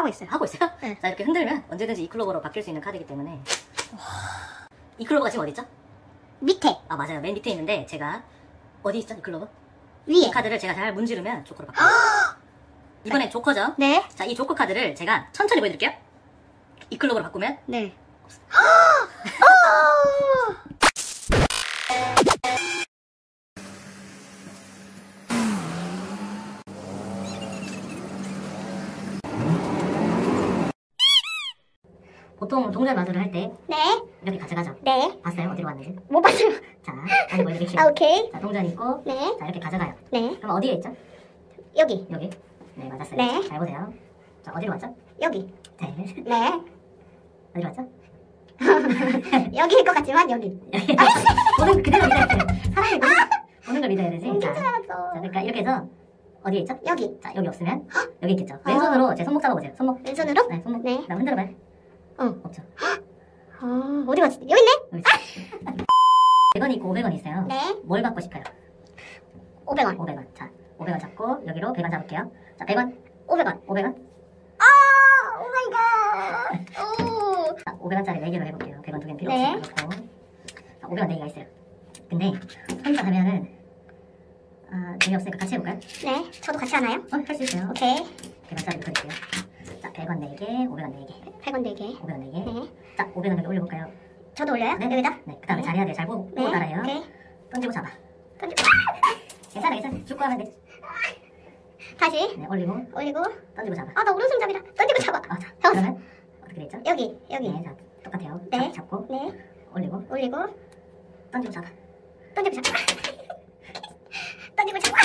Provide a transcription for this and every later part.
하고 있어요. 하고 있어요? 네. 자 이렇게 흔들면 언제든지 이 클로버로 바뀔 수 있는 카드이기 때문에 이 클로버가 지금 어디 있죠? 밑에, 아 맞아요 맨 밑에 있는데 제가 어디 있죠 이 클로버? 위에. 이 카드를 제가 잘 문지르면 조커로 바뀌어요 이번엔 조커죠? 네. 자 이 조커 카드를 제가 천천히 보여드릴게요 이 클로버로 바꾸면 네. 보통 동전 마술을 할 때 네. 이렇게 가져가죠 네. 봤어요? 어디로 갔는지? 못 봤어요. 자 다시 보여드릴게요 아, 오케이. 자 동전 있고 네. 자 이렇게 가져가요 네. 그럼 어디에 있죠? 여기. 여기 네 맞았어요 네. 잘 보세요 자 어디로 갔죠? 여기. 네 네. 어디로 갔죠? 여기일 것 같지만 여기. 보는 그대로 믿어야 돼요 사람이 보는 걸 믿어야 되지 자, 자 알았어. 그러니까 이렇게 해서 어디에 있죠? 여기. 자 여기 없으면 여기 있겠죠 왼손으로 제 손목 잡아보세요 손목 왼손으로? 네 손목 네. 나 흔들어봐요 응. 없죠 어, 어디 갔지? 여기 있네? 여기 있어 100원 있고 500원 있어요 네. 뭘 받고 싶어요? 500원. 500원 자 500원 잡고 여기로 100원 잡을게요 자 100원 500원. 500원 아, oh my god. 오. 자 500원짜리 4개로 해볼게요 100원 두 개는 필요 네. 놓고 자 500원 4개가 있어요 근데 혼자 하면은 아 재미없으니까 같이 해볼까요? 네. 저도 같이 하나요? 어? 할 수 있어요 오케이. 100원짜리 드릴게요 자 100원 4개 500원 4개 100원 4개. 500원 4개 네. 자 500원 여기 올려볼까요? 저도 올려요? 네. 여기다? 네, 그 다음에 네. 잘해야 돼요. 잘 보고, 보고 네. 따라해요. 오케이. 던지고 잡아. 던지. 괜찮아, 괜찮아. 죽고 하면 돼. 다시 네, 올리고, 올리고. 던지고 잡아. 아, 나 오른손잡이라. 던지고 잡아. 아, 자, 잡았어. 그러면 어떻게 됐죠? 여기, 여기. 네, 자, 똑같아요. 네. 잡, 잡고, 네. 올리고, 올리고. 던지고 잡아. 던지고 잡아. 던지고 잡아.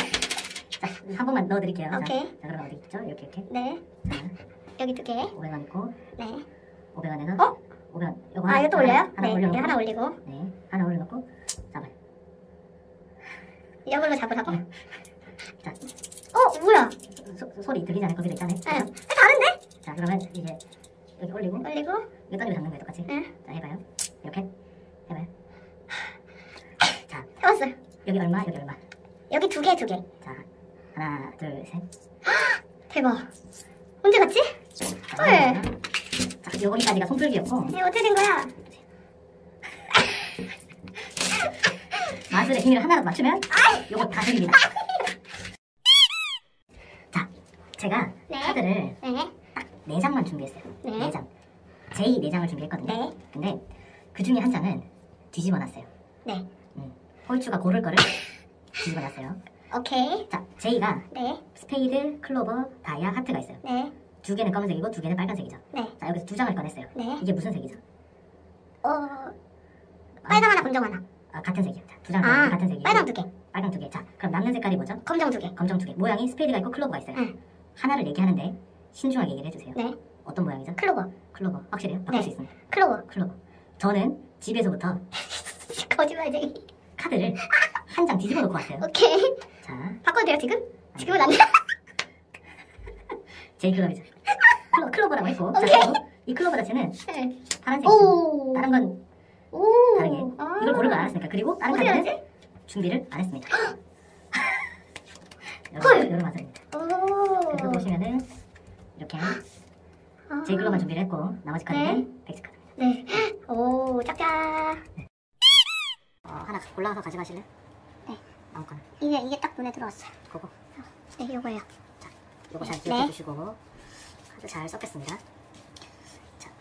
자, 한 번만 넣어드릴게요. 자, 오케이. 자, 그러면 어디 있죠? 이렇게, 이렇게. 네. 자, 여기 두 개. 500원 있고, 네. 500원에는, 어? 500원. 요거 아, 이거 또 올려요? 하나 네. 올려놓고, 네, 하나 올리고. 네, 하나 올려놓고, 잡아요. 이걸로 잡으라고? 네. 자, 어, 뭐야? 소, 소리 들리잖아요. 거기도 있잖아요. 네. 그죠? 다른데? 자, 그러면 이제, 여기 올리고, 올리고. 이거 던지고 잡는 거예요, 똑같이. 네. 자, 해봐요. 이렇게. 해봐요. 자, 해봤어요. 여기 얼마, 여기 얼마. 여기 두 개, 두 개. 자, 하나, 둘, 셋. 대박. 언제 갔지? 자, 헐. 자, 요거기까지가 손풀기였고, 이거 어떻게 된 거야? 마술의 비밀을 하나라도 맞추면, 요거 다 드립니다. 자, 제가 네. 카드를 네. 네 장만 준비했어요. 네. 네 장. J 네 장을 준비했거든요. 네. 근데 그 중에 한 장은 뒤집어 놨어요. 네. 홀추가 고를 거를 뒤집어 놨어요. 오케이. 자, J가 네. 스페이드, 클로버, 다이아, 하트가 있어요. 네. 두 개는 검은색이고 두 개는 빨간색이죠. 네. 자, 여기서 두 장을 꺼냈어요. 네. 이게 무슨 색이죠? 어, 빨강 하나, 검정 하나. 아, 같은 색이요. 자, 두 장을 아, 같은 색이고 빨강 두 개. 빨강 두 개. 자, 그럼 남는 색깔이 뭐죠? 검정 두 개. 검정 두 개. 모양이 스페이드가 있고 클로버가 있어요. 응. 하나를 얘기하는데 신중하게 얘기를 해주세요. 네. 어떤 모양이죠? 클로버. 클로버. 확실해요? 바꿀 네. 수 있습니다. 클로버. 클로버. 저는 집에서부터 거짓말쟁이. 카드를 한 장 뒤집어 놓고 왔어요. 오케이. 자, 바꿔도 돼요, 지금? 지금은 안 돼. J 클럽이죠. 클로, 클로버라고 했고. 자, 오케이. 그리고 이 클로버 자체는 네. 파란색이죠. 오. 다른 건 오. 다르게. 아. 이걸 고를 걸 알았으니까. 그리고 다른 카드는 알았지? 준비를 안 했습니다. 헐. 여러분 마술입니다. 오. 그래서 보시면은 이렇게 아. 제이 클럽만 준비를 했고 나머지 카드는 백지 카드. 네. 오, 짝짝. 어, 하나 골라서 가져가실래요? 네. 아무거나. 이게, 이게 딱 눈에 들어왔어요. 그거. 네, 요거예요. 요거 잘 네. 기억해 주시고 카드 잘 섞겠습니다. 자,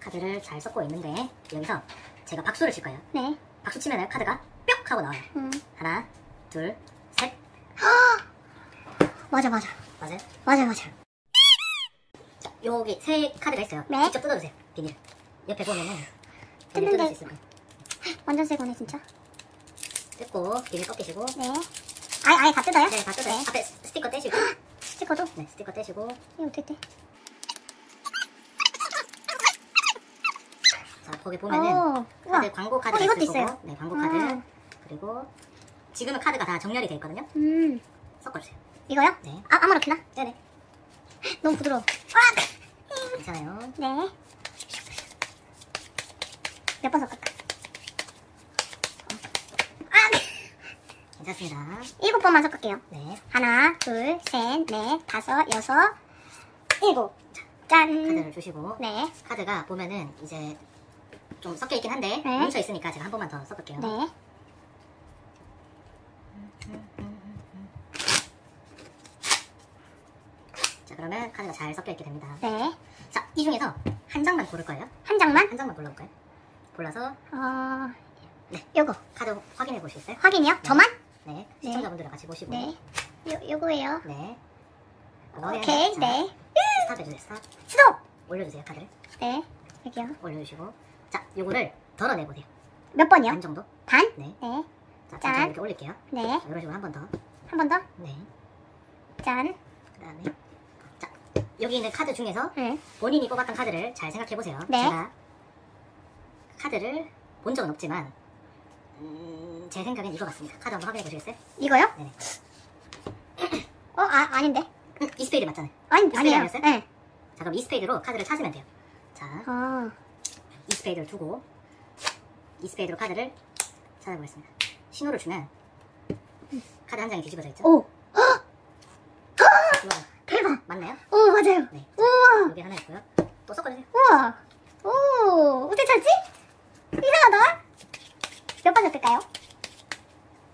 카드를 잘 섞고 있는데 여기서 제가 박수를 칠 거예요. 네. 박수 치면 카드가 뿅 하고 나와요. 음. 하나, 둘, 셋. 맞아, 맞아. 맞아요? 맞아, 맞아. 자, 여기 세 카드가 있어요. 네. 직접 뜯어주세요. 비닐. 옆에 보면은 비닐 뜯는데- 뜯을 수 있을 거예요. 완전 새 거네, 진짜. 뜯고 비닐 꺾이시고 네. 아예, 아예 다 뜯어요? 네, 다 뜯어요. 네. 앞에 스티커 떼시고 스티커도? 네, 스티커 떼시고 이거 어떻게 떼? 자, 거기 보면은. 카드 광고 카드 어, 이것도 있어요. 거고 네, 광고 아. 카드. 그리고 지금은 카드가 다 정렬이 돼 있거든요. 음. 섞어주세요. 이거요? 네. 아, 아무렇게나? 네네. 너무 부드러워. 괜찮아요. 네. 몇 번 섞을까? 괜찮습니다. 일곱 번만 섞을게요. 네. 하나, 둘, 셋, 넷, 다섯, 여섯, 일곱. 짠. 카드를 주시고 네. 카드가 보면은 이제 좀 섞여 있긴 한데 네. 뭉쳐 있으니까 제가 한 번만 더 섞을게요. 네. 자 그러면 카드가 잘 섞여 있게 됩니다. 네. 자 이 중에서 한 장만 고를 거예요. 한 장만. 한 장만 골라볼까요? 골라서 어. 네. 요거. 카드 확인해 보시겠어요? 확인이요? 저만? 네. 시청자분들과 같이 보시고 네. 요 요거예요. 네. 오케이. 자, 네. 스탑 해주세요. 스탑. 스톱. 올려주세요 카드를. 네. 여기요. 올려주시고 자 요거를 덜어내 보세요. 몇 번이요? 반 정도. 반? 네. 네. 자, 짠. 이렇게 올릴게요. 네. 자, 이런 식으로 한 번 더. 한 번 더. 네. 짠. 그 다음에 자 여기 있는 카드 중에서 네. 본인이 뽑았던 카드를 잘 생각해 보세요. 네. 제가 카드를 본 적은 없지만 음, 제 생각엔 이거 같습니다. 카드 한번 확인해 보시겠어요? 이거요? 네. 어, 아, 아닌데. 음, 이 스페이드 맞잖아요. 아니, 아니에요. 아니었어요? 네. 자 그럼 이 스페이드로 카드를 찾으면 돼요. 자, 아. 이 스페이드를 두고 이 스페이드로 카드를 찾아보겠습니다. 신호를 주면 카드 한 장이 뒤집어져 있죠? 오. 우와, 대박. 맞나요? 오, 맞아요. 네. 우와. 여기 하나 있고요. 또 섞어주세요. 우와. 오. 어떻게 찾지? 이상하다. 섞을까요?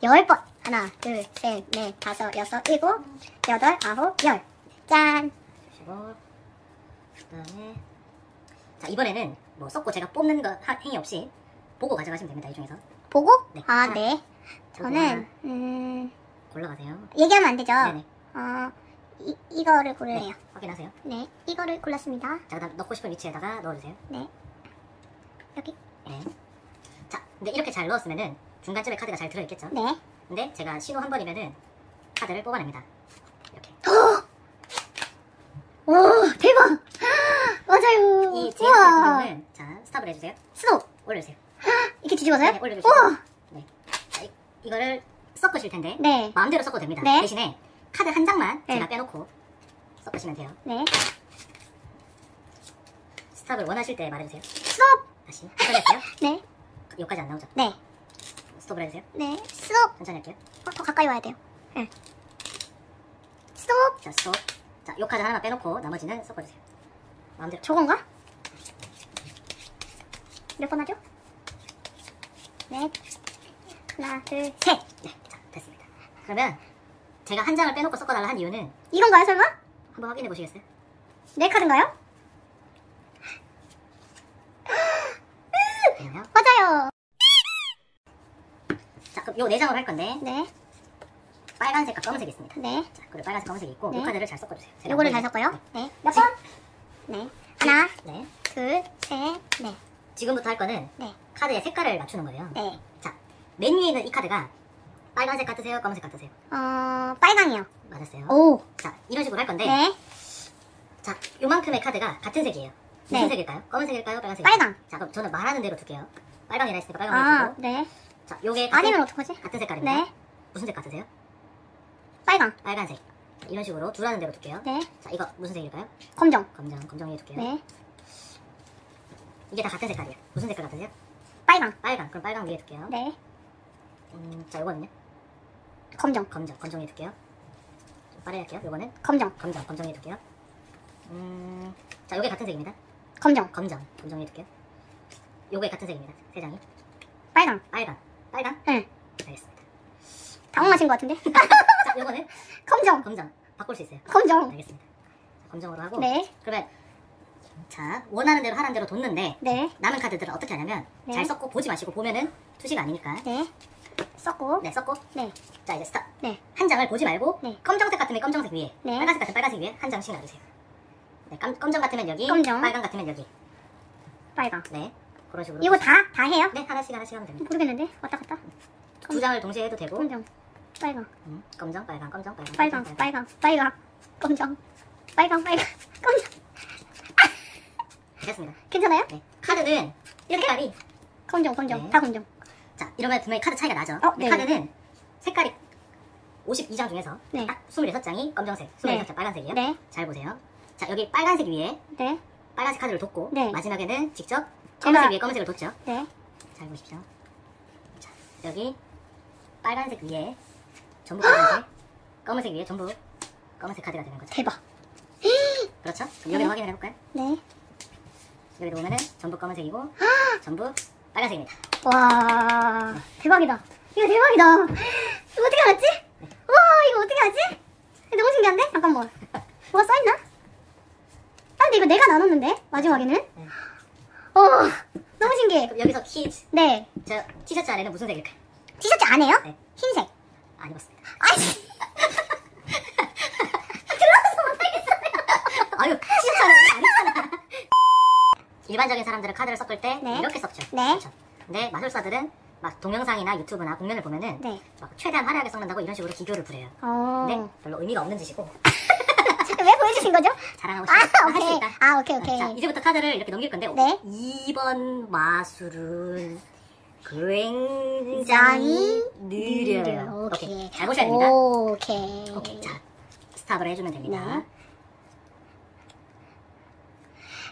열 번. 하나, 둘, 셋, 넷, 다섯, 여섯, 일곱, 여덟, 아홉, 열. 짠. 그다음에 자 이번에는 뭐 섞고 제가 뽑는 거 하- 행위 없이 보고 가져가시면 됩니다. 이 중에서 보고? 네. 아. 네. 보고 저는, 하나 음, 골라가세요. 얘기하면 안 되죠? 네네. 어, 이, 이거를 네. 고를래요. 확인하세요. 네. 이거를 골랐습니다. 자 그다음 넣고 싶은 위치에다가 넣어주세요. 네. 여기. 네. 자 근데 이렇게 잘 넣었으면은 중간쯤에 카드가 잘 들어있겠죠? 네. 근데 제가 신호 한 번이면은 카드를 뽑아냅니다. 이렇게. 오, 대박! 맞아요. 이 제일. 경우는 자 스탑을 해주세요. 스톱. 올려주세요. 이렇게 뒤집어서요? 네. 우와. 네. 자, 이, 이거를 섞으실 텐데 네. 마음대로 섞어도 됩니다. 네. 대신에 카드 한 장만 네. 제가 빼놓고 섞으시면 돼요. 네. 스탑을 원하실 때 말해주세요. 스톱. 다시 할게요. 네. 여기까지 안 나오죠? 네. 스톱을 해주세요. 네. 스톱. 천천히 할게요. 어, 더 가까이 와야 돼요. 네. 스톱. 자, 스톱. 자, 요 카드 하나만 빼놓고 나머지는 섞어주세요. 마음대로. 저건가? 몇 번 하죠? 넷. 하나, 둘, 셋. 네, 자, 됐습니다. 그러면 제가 한 장을 빼놓고 섞어달라 한 이유는 이건가요, 설마? 한번 확인해 보시겠어요? 네 카드인가요? 맞아요. 자, 그럼 요네 장으로 할 건데 네. 빨간색과 검은색이 있습니다. 네. 자, 그리고 빨간색, 검은색이 있고 네. 요 카드를 잘 섞어주세요. 제가 요거를 잘 섞어요. 네. 네. 몇 번? 네. 하나, 네. 둘, 셋, 넷. 지금부터 할 거는 네. 카드의 색깔을 맞추는 거예요. 네. 자, 맨 위에 있는 이 카드가 빨간색 같으세요? 검은색 같으세요? 어, 빨강이요. 맞았어요. 오. 자, 이런 식으로 할 건데 네. 자, 요만큼의 카드가 같은 색이에요. 무슨 네. 색일까요? 검은색일까요? 빨간색일까요? 빨강. 자, 그럼 저는 말하는 대로 둘게요. 빨강이라 했으니까 빨강을 아, 해주고 네. 자, 요게 같은, 아니면 어떡하지? 같은 색깔입니다. 네. 무슨 색 같으세요? 빨강. 빨간색. 자, 이런 식으로 둘하는 대로 둘게요. 네. 자, 이거 무슨 색일까요? 검정. 검정, 검정 위에 둘게요. 네. 이게 다 같은 색깔이에요. 무슨 색깔 같으세요? 빨강. 빨강. 그럼 빨강 위에 둘게요. 네. 음, 자, 요거는요? 검정. 검정, 검정 위에 둘게요. 좀 빠르게 할게요. 요거는 검정. 검정, 검정 위에 둘게요. 음, 자, 요게 같은 색입니다. 검정. 검정, 검정 위에 둘게요. 요게 같은 색입니다. 세 장이. 빨강. 빨강, 빨강? 응. 알겠습니다. 당황하신 것 같은데? 자, 요거는 검정. 검정. 바꿀 수 있어요. 검정. 알겠습니다. 자, 검정으로 하고. 네. 그러면 자 원하는 대로 하는 대로 뒀는데 네. 남은 카드들은 어떻게 하냐면 네. 잘 섞고 보지 마시고 보면은 투시가 아니니까 네. 썼고. 네 섞고 네. 자 이제 스탑 네. 한 장을 보지 말고 네. 검정색 같으면 검정색 위에 네. 빨간색 같으면 빨간색 위에 한 장씩 놔주세요 네 깜, 검정 같으면 여기 검정. 빨강 같으면 여기 빨강. 네 그런 식으로 이거 다, 다 해요? 네 하나씩 하나씩 하면 됩니다 모르겠는데? 왔다 갔다. 두 장을 동시에 해도 되고 검정. 빨강. 음, 검정 빨강 검정 빨강 빨강. 빨강. 빨강. 검정. 빨강. 빨강. 검정. 됐습니다 괜찮아요? 네 카드는 색깔이 검정. 검정. 네. 다 검정. 자 이러면 분명히 카드 차이가 나죠 어, 근데 네. 카드는 색깔이 52장 중에서 네. 딱 26장이 검정색, 26장 빨간색이에요. 네. 잘 보세요. 자, 여기 빨간색 위에 네. 빨간색 카드를 뒀고 네. 마지막에는 직접 검은색 위에 검은색을 뒀죠. 네. 잘 보십시오. 자, 여기 빨간색 위에 전부 빨간색, 검은색 위에 전부 검은색 카드가 되는 거죠. 대박. 그렇죠? 그럼 여기도 네. 확인을 해볼까요? 네. 여기도 보면은 전부 검은색이고 전부 빨간색입니다. 와 대박이다. 이거 대박이다. 이거 어떻게 알았지? 와 이거 어떻게 알지? 너무 신기한데? 잠깐만. 뭐가 써있나? 아 근데 이거 내가 나눴는데 마지막에는? 네. 어 너무 신기해. 그럼 여기서 퀴즈. 네. 저 티셔츠 안에는 무슨 색일까요? 티셔츠 안에요? 네. 흰색. 안 입었습니다. 아이씨. 들어서 못하겠어요. 아유, 티셔츠 안에 안 입잖아. 일반적인 사람들은 카드를 섞을 때 네. 이렇게 섞죠. 네. 그렇죠. 근데 마술사들은 막 동영상이나 유튜브나 공연을 보면은 네. 막 최대한 화려하게 섞는다고 이런 식으로 기교를 부려요. 어. 근데 별로 의미가 없는 짓이고 왜 보여주신 거죠? 아 싶다. 할수 오케이. 있다. 아 오케이 오케이. 자, 이제부터 카드를 이렇게 넘길 건데 네. 2번 마술은 굉장히 느려요. 오케이. 오케이. 잘 보셔야 됩니다. 오케이. 오케이. 자, 스탑을 해주면 됩니다. 네.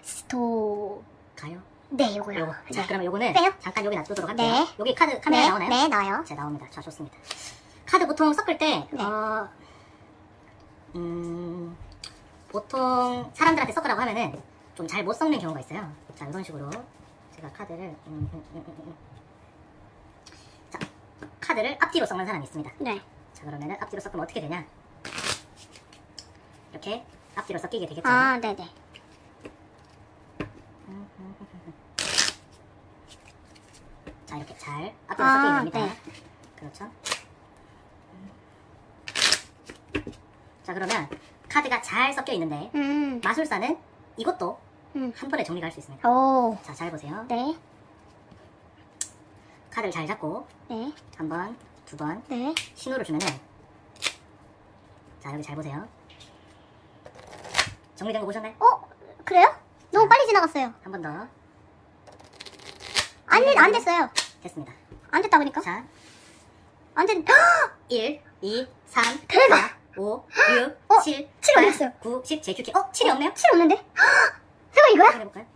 스톱. 가요. 네, 요거요. 요거. 자, 네. 그러면 요거는 빼요? 잠깐 여기 놔두도록 할게요. 네. 여기 카드 카메라 네, 나오나요? 네, 나요. 자, 나옵니다. 자, 좋습니다. 카드 보통 섞을 때, 네. 어, 음, 보통 사람들한테 섞으라고 하면은 좀 잘 못 섞는 경우가 있어요. 자, 이런 식으로 제가 카드를, 음, 음, 음, 음, 음. 자, 카드를 앞뒤로 섞는 사람이 있습니다. 네. 자, 그러면은 앞뒤로 섞으면 어떻게 되냐? 이렇게 앞뒤로 섞이게 되겠죠. 아, 네 네. 자, 이렇게 잘 앞뒤로 아, 섞이게 됩니다. 네. 그렇죠. 자, 그러면 카드가 잘 섞여 있는데 음. 마술사는 이것도 음. 한 번에 정리가 할 수 있습니다. 오. 자, 잘 보세요. 네. 카드를 잘 잡고 네. 한 번, 두 번 네. 신호를 주면은 자, 여기 잘 보세요. 정리된 거 보셨나요? 어? 그래요? 너무 빨리 지나갔어요. 한 번 더. 안, 됐- 안 됐어요. 됐습니다. 안 됐다 보니까. 자, 안 됐, 1, 2, 3, 대박! 4, 5, 6, 어, 7, 칠 8, 어디 갔어요? 9, 10, 제 큐키. 어, 7이 없네요? 7 없는데? 대박 이거야? 확인해볼까요?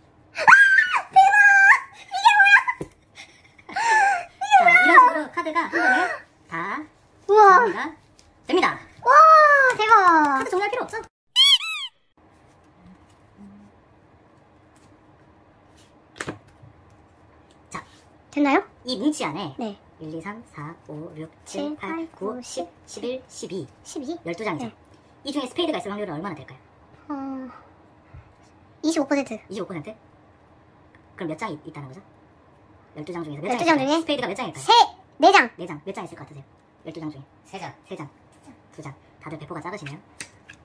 자, 이런 식으로 카드가 한 번에 다 우와. 정리가 됩니다. 와, 대박. 카드 정리할 필요 없죠? 자, 됐나요? 이 뭉치 안에 네. 1, 2, 3, 4, 5, 6, 7, 8, 9, 10, 11, 12 12? 12장이죠. 네. 이 중에 스페이드가 있을 확률은 얼마나 될까요? 어, 25%. 25%? 그럼 몇 장이 있다는 거죠? 12장 중에서 몇 12장 장 있을까요? 중에? 스페이드가 몇 장일까요? 세, 네 장. 4장. 몇 장 있을 것 같으세요? 12장 중에. 3장. 3장. 2장. 다들 배포가 작으시네요.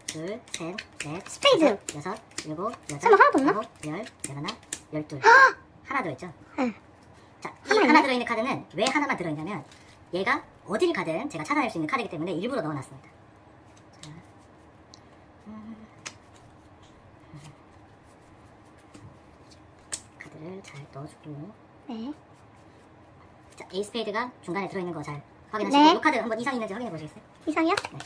둘, 셋, 넷, 스페이드. 다섯, 여섯, 일곱, 여덟, 설마 하나도 없나? 아홉, 열, 열하나, 열둘. 하나 들어있죠? 응. 자, 이 하나? 들어있는 카드는 왜 하나만 들어있냐면 얘가 어딜 가든 제가 찾아낼 수 있는 카드이기 때문에 일부러 넣어놨습니다. 자, 음. 카드를 잘 넣어주고 네. 자, A 스페이드가 중간에 들어있는 거 잘 확인하시고 네. 이 카드 한번 이상 있는지 확인해 보시겠어요? 이상이요? 네.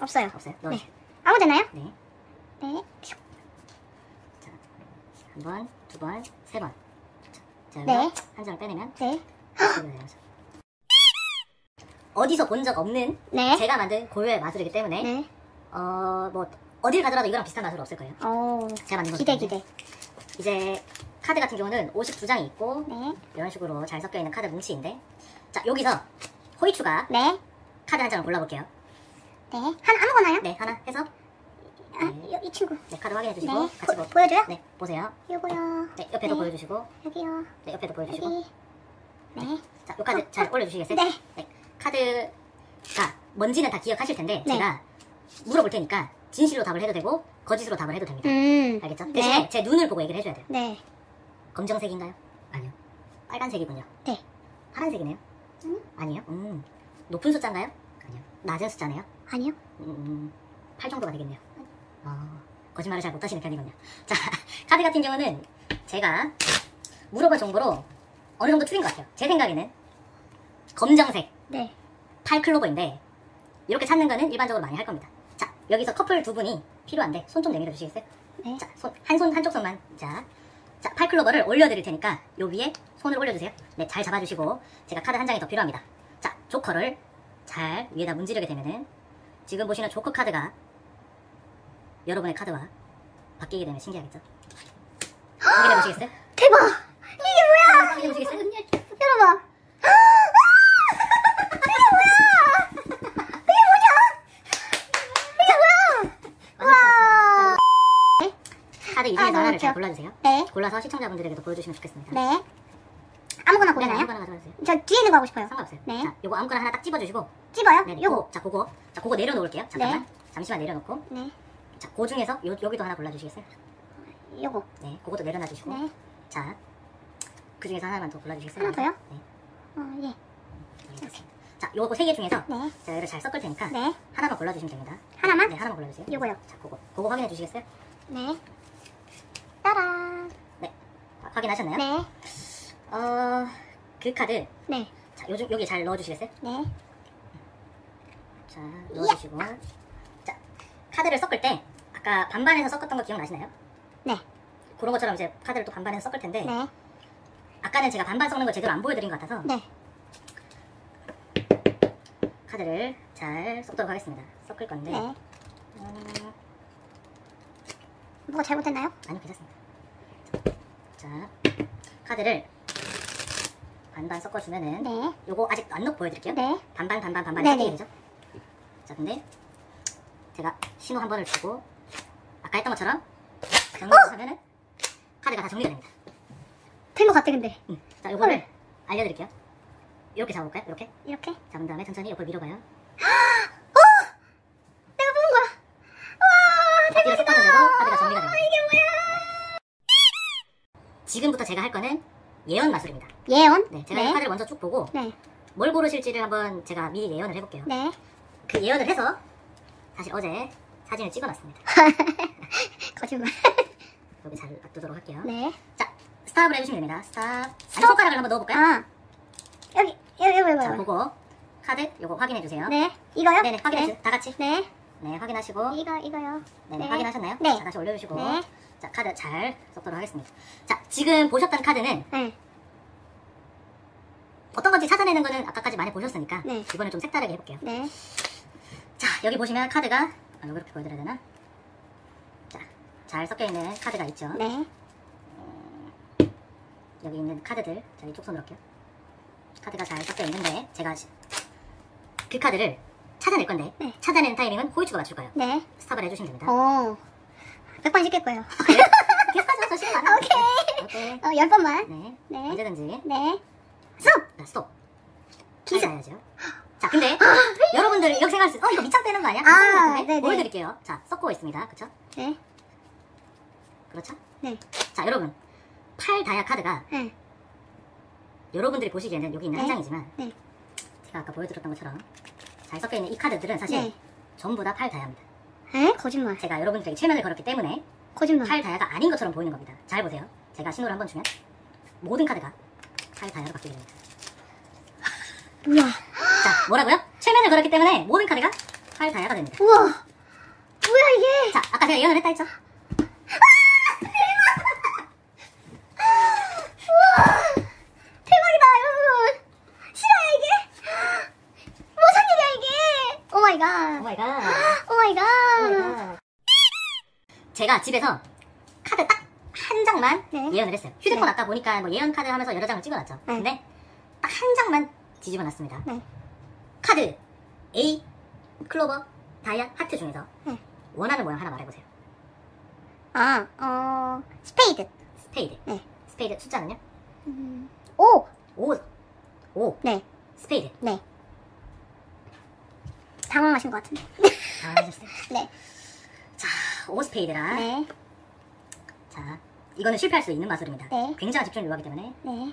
없어요. 없어요? 네. 아무 되나요? 네. 네. 한 번, 두 번, 세 번. 네. 여기서 한 장을 빼내면 네. 어디서 본 적 없는 네. 제가 만든 고유의 마술이기 때문에 네. 어, 뭐 어딜 가더라도 이거랑 비슷한 마술은 없을 거예요. 오. 제가 만든 거기 기대. 기대. 이제 카드 같은 경우는 52장이 있고 네. 이런 식으로 잘 섞여 있는 카드 뭉치인데 자, 여기서 호잇츄가 네. 카드 한 장을 골라볼게요. 네. 한, 아무거나요? 네, 하나 해서 아, 이, 이 친구. 네, 카드 확인해 네. 주시고 같이 보, 보, 보여줘요? 네, 보세요. 요거요. 네, 옆에도 네. 보여주시고 여기요. 네, 옆에도 보여주시고 여기. 네. 자, 요 카드 잘 올려주시겠어요? 네. 카드가 뭔지는 다 기억하실 텐데 네. 제가 물어볼 테니까 진실로 답을 해도 되고 거짓으로 답을 해도 됩니다. 음. 알겠죠? 네. 대신에 제 눈을 보고 얘기를 해줘야 돼요. 네. 검정색인가요? 아니요. 빨간색이군요. 네. 파란색이네요? 음. 아니요. 음. 높은 숫자인가요? 아니요. 낮은 숫자네요? 아니요. 음, 8 정도가 되겠네요. 어, 거짓말을 잘 못하시는 편이군요. 자, 카드 같은 경우는 제가 물어볼 정보로 어느 정도 추린 것 같아요. 제 생각에는 검정색 네. 팔클로버인데 이렇게 찾는 거는 일반적으로 많이 할 겁니다. 자, 여기서 커플 두 분이 필요한데 손 좀 내밀어 주시겠어요? 네. 자, 손, 한 손, 한쪽 손만. 자, 자, 팔클로버를 올려드릴 테니까 요 위에 손을 올려주세요. 네, 잘 잡아주시고 제가 카드 한 장이 더 필요합니다. 자, 조커를 잘 위에다 문지르게 되면은 지금 보시는 조커 카드가 여러분의 카드와 바뀌게 되면 신기하겠죠? 확인해 보시겠어요? 대박! 이게 뭐야! 확인해 보시겠어요? 뭐야! 와! 카드 이 아, 하나를 잘. 골라주세요. 네, 골라서 시청자분들에게도 보여주시면 좋겠습니다. 네. 아무거나 네, 고르나요? 아무거나 가져가세요. 저 뒤에 있는 거 하고 싶어요. 상관없어요. 네. 자, 요거 아무거나 하나 딱 집어주시고. 찍어요? 네, 요거. 요거. 자, 그거. 자, 그거 내려놓을게요. 잠깐만. 잠시만 내려놓고. 네, 자, 그 중에서 요, 여기도 하나 골라주시겠어요? 요거. 네, 그것도 내려놔 주시고. 네. 자, 그 중에서 하나만 더 골라주시겠어요? 하나 더요? 네. 어, 예. 알겠습니다. 자, 요거 세 개 중에서 네. 제가 얘를 잘 섞을 테니까 네. 하나만 골라주시면 됩니다. 하나만? 네, 하나만 골라주세요. 요거요. 자, 그거. 그거 확인해 주시겠어요? 네. 따란. 아, 확인하셨나요? 네. 어, 그 카드. 네. 자, 요즘 여기 잘 넣어주시겠어요? 네. 자, 넣어주시고. 자, 카드를 섞을 때 아까 반반해서 섞었던 거 기억나시나요? 네. 그런 것처럼 이제 카드를 또 반반해서 섞을 텐데 네. 아까는 제가 반반 섞는 걸 제대로 안 보여드린 것 같아서 네. 카드를 잘 섞도록 하겠습니다. 섞을 건데 네. 음, 뭐가 잘못됐나요? 아니요 괜찮습니다. 자, 카드를 반반 섞어주면은 네. 요거 아직 안 넣고 보여드릴게요. 네. 반반 반반 반반 네네. 섞이게 되죠. 자, 근데 제가 신호 한 번을 주고 아까 했던 것처럼 정리를 하면은 카드가 다 정리가 됩니다. 된거 같아, 근데. 음. 자, 요거를 헐. 알려드릴게요. 이렇게 잡아볼까요? 이렇게 이렇게. 잡은 다음에 천천히 옆을 밀어봐요. 내가 뽑은 거야. 와, 섞어서 되고 카드가 정리가 됩니다. 이게 뭐야? 지금부터 제가 할 거는 예언 마술입니다. 예언? 네, 제가 이 네. 카드를 먼저 쭉 보고 네. 뭘 고르실지를 한번 제가 미리 예언을 해볼게요. 네. 그 예언을 해서 사실 어제 사진을 찍어놨습니다. 거짓말. 여기 잘 놔두도록 할게요. 네. 자, 스탑을 해주시면 됩니다. 스탑. 아니, 스톱? 손가락을 한번 넣어볼까요? 아. 여기, 여기, 여기, 자, 여기. 보고 카드 요거 확인해주세요. 네. 이거요? 네네, 확인해주세요. 다 같이. 네. 네, 확인하시고. 이거, 이거요. 네네, 네. 확인하셨나요? 네. 자, 다시 올려주시고. 네. 자, 카드 잘 섞도록 하겠습니다. 자, 지금 보셨던 카드는 네. 어떤 건지 찾아내는 거는 아까까지 많이 보셨으니까 네. 이번엔 좀 색다르게 해볼게요. 네. 자, 여기 보시면 카드가 아, 이렇게 보여드려야 되나? 자, 잘 섞여있는 카드가 있죠. 네. 여기 있는 카드들 자, 이쪽 손으로 할게요. 카드가 잘 섞여있는데 제가 시- 그 카드를 찾아낼 건데 네. 찾아내는 타이밍은 호이추가 맞출 거예요. 네. 스탑을 해주시면 됩니다. 오. 100번 시킬 거예요. 계속하죠. 저 시간 많아요. 오케이. 오케이. 어, 10번만. 네. 네. 언제든지. 네. 스톱! 자, 스톱. 기사. 해야죠. 자, 근데 여러분들 이렇게 생각할 수, 어 이거 밑창 빼는 거 아니야? 아, 네, 네네. 보여드릴게요. 자, 섞고 있습니다. 그렇죠? 네. 그렇죠? 네. 자, 여러분 팔 다이아 카드가 네. 여러분들이 보시기에는 여기 있는 네. 한 장이지만 네. 제가 아까 보여드렸던 것처럼 잘 섞여 있는 이 카드들은 사실 네. 전부 다 팔 다이아입니다. 에? 거짓말. 제가 여러분들에게 최면을 걸었기 때문에 거짓말. 팔 다이아가 아닌 것처럼 보이는 겁니다. 잘 보세요. 제가 신호를 한 번 주면 모든 카드가 팔 다이아로 바뀌게 됩니다. 뭐야. 자, 뭐라고요? 최면을 걸었기 때문에 모든 카드가 팔 다이아가 됩니다. 우와. 뭐야, 이게. 자, 아까 제가 예언을 했다 했죠? 대박이다, 여러분. 실화예요, 이게? 무슨 일이야, 이게? Oh my God. Oh my God. Oh my God. 제가 집에서 카드 딱 한 장만 네. 예언을 했어요. 휴대폰 네. 아까 보니까 뭐 예언 카드 하면서 여러 장을 찍어놨죠. 네. 근데 딱 한 장만 뒤집어 놨습니다. 네. 카드 A, 클로버, 다이아, 하트 중에서 네. 원하는 모양 하나 말해보세요. 아, 어, 스페이드. 스페이드. 네. 스페이드 숫자는요? 음, 오. 5. 5. 네. 스페이드. 네. 당황하신 것 같은데. 아, 하셨어요? 네. 자, 5 스페이드라. 네. 자, 이거는 실패할 수 있는 마술입니다. 네. 굉장한 집중을 요하기 때문에 네.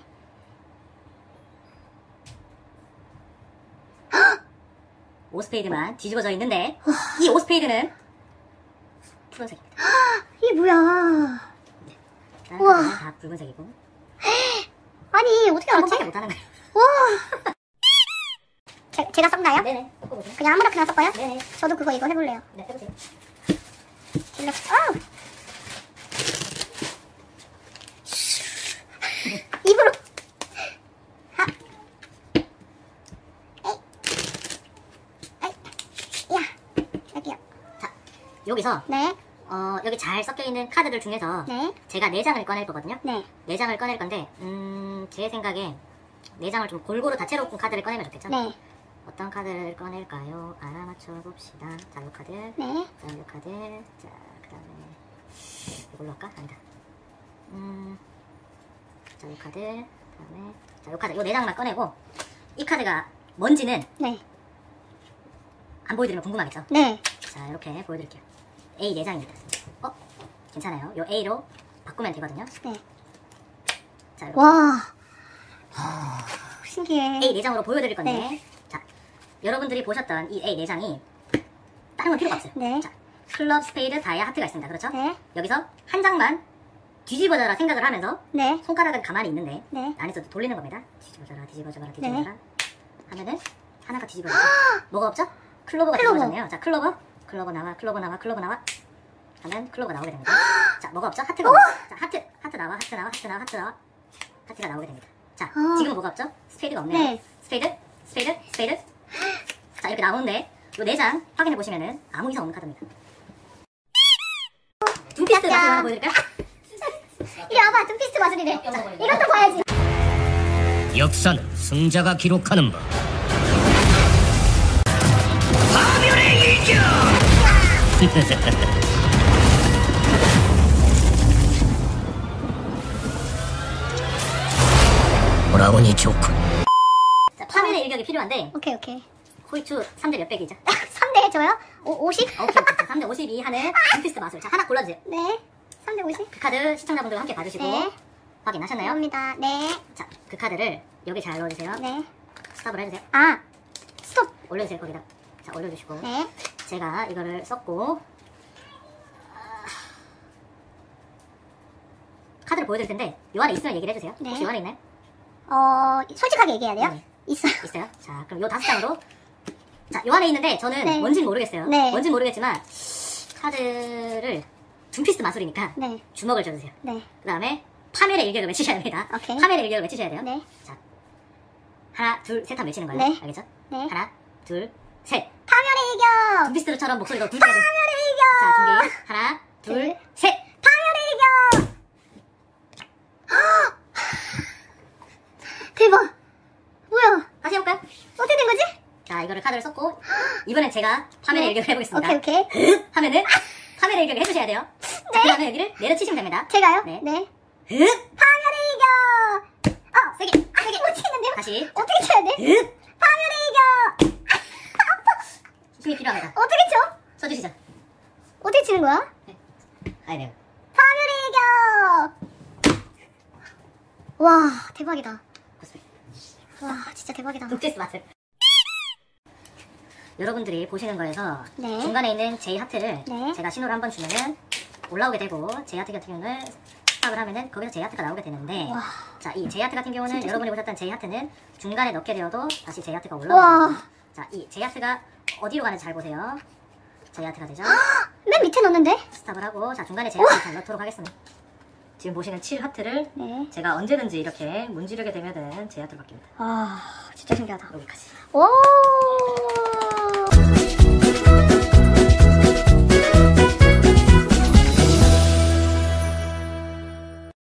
오 스페이드만 뒤집어져 있는데 이 오 스페이드는 푸른색입니다. 이게 뭐야. 다른 우와. 다 붉은색이고 아니, 어떻게 한 알았지? 번밖에 못하는 거예요. 와. 제, 제가 섞나요? 네네, 섞어보세요. 그냥 아무렇게나 섞어요? 네네, 저도 그거 이거 해볼래요. 네, 해보세요. 딜렉, 아우! 입으로. 하. 에이. 에이. 야. 여기요. 자, 여기서 네. 어, 여기 잘 섞여 있는 카드들 중에서 네. 제가 4장을 꺼낼 거거든요. 네. 4장을 꺼낼 건데, 음, 제 생각에 4장을 좀 골고루 다채로운 카드를 꺼내면 좋겠죠? 네. 어떤 카드를 꺼낼까요? 알아맞혀 봅시다. 자, 요 카드. 네. 자, 요 카드. 자, 그 다음에 이걸로 할까? 아니다. 음, 자, 요 카드. 그 다음에 자, 요 카드. 요 4장만 꺼내고 이 카드가 뭔지는 네. 안 보여드리면 궁금하겠죠? 네. 자, 이렇게 보여드릴게요. A 4장입니다. 어? 괜찮아요. 요 A로 바꾸면 되거든요. 네. 자, 이렇게 와. 신기해. A 4장으로 보여드릴 건데, 네. 자, 여러분들이 보셨던 이 A 4장이 다른 건 필요가 없어요. 네. 자, 클럽, 스페이드, 다이아, 하트가 있습니다. 그렇죠? 네. 여기서 한 장만 뒤집어져라 생각을 하면서 네. 손가락은 가만히 있는데 네. 안에서 돌리는 겁니다. 뒤집어져라, 뒤집어져라, 네. 뒤집어져라. 하면은 하나가 뒤집어져. 뭐가 없죠? 클로버가 클로버. 뒤집어졌네요. 자, 클로버, 클로버 나와, 클로버 나와, 클로버 나와. 하면 클로버가 나오게 됩니다. 자, 뭐가 없죠? 하트가 없죠? 자, 하트, 하트 나와, 하트 나와, 하트 나와, 하트 나와. 하트가 나오게 됩니다. 자, 아. 지금은 뭐가 없죠? 스페이드가 없네요. 네. 스페이드, 스페이드, 스페이드. 자, 이렇게 나오는데 요 네 장 확인해 보시면은 아무 이상 없는 카드입니다. 둠피스트 야. 마술 하나 보여드릴까요? 이리 와봐. 둠피스트 마술이래. 자, 이것도 봐야지. 역사는 승자가 기록하는 법. 파멸의 일격! 돌아오니 좋군. 자, 파멸의 일격이 필요한데 오케이, 오케이. 호이추 3대 몇 백이죠? 3대 해줘요? 오, 50? 오케이, 오케이. 자, 3대 52 하는 둠피스트 마술. 자, 하나 골라주세요. 네. 3대 50? 그 카드 시청자분들과 함께 봐주시고 네. 확인하셨나요? 감사합니다. 네. 자, 그 카드를 여기 잘 넣어주세요. 네. 스탑을 해주세요. 아. 스톱. 올려주세요, 거기다. 자, 올려주시고. 네. 제가 이거를 썼고 아, 카드를 보여드릴 텐데 요 안에 있으면 얘기를 해주세요. 네. 혹시 요 안에 있나요? 어, 솔직하게 얘기해야 돼요? 네. 있어요. 있어요? 자, 그럼 요 다섯 장으로 자, 요 안에 있는데 저는 네. 뭔지는 모르겠어요. 네. 뭔지는 모르겠지만 카드를 둠피스트 마술이니까 네. 주먹을 줘주세요. 네. 그 다음에 파멸의 일격을 외치셔야 됩니다. 오케이. 파멸의 일격을 외치셔야 돼요. 네. 자, 하나, 둘, 셋 하면 외치는 거예요. 네. 알겠죠? 네. 하나, 둘, 셋. 파멸의 이겨! 둠피스트처럼 목소리가 굵게. 파멸의 이겨! 자, 준비. 하나, 둘, 둘. 셋. 파멸의 이겨! 대박! 뭐야? 다시 해볼까요? 어떻게 된 거지? 자, 이거를 카드를 썼고, 이번엔 제가 파멸의 네. 일격을 해보겠습니다. 오케이, 오케이. 하면은, 파멸의 일격을 해주셔야 돼요. 자, 그 다음에 여기를 내려치시면 됩니다. 제가요? 네. 네. 흡! 파멸의 이겨! 어, 세게, 세게 못 치는데요? 다시. 어떻게 쳐야 돼? 흡! 파멸의 이겨! 힘이 필요합니다. 어떻게 쳐? 써주시죠. 어떻게 치는 거야? 아니, 네. 파멸의 이겨! 와, 대박이다. 와, 진짜 대박이다. 독재스 맛을. 여러분들이 보시는 거에서 네. 중간에 있는 J 하트를 네. 제가 신호를 한번 주면은 올라오게 되고 J 하트 같은 경우는 스탑을 하면은 거기서 J 하트가 나오게 되는데 와. 자, 이 J 하트 같은 경우는 여러분이 보셨던 J 하트는 중간에 넣게 되어도 다시 J 하트가 와. 올라옵니다. 자, 이 J 하트가 어디로 가는지 잘 보세요. J 하트가 되죠. 맨 밑에 넣는데? 스탑을 하고 자, 중간에 J 하트 잘 넣도록 하겠습니다. 지금 보시는 7 하트를 네. 제가 언제든지 이렇게 문지르게 되면은 J 하트로 바뀝니다. 아, 진짜 신기하다. 여기까지. 오!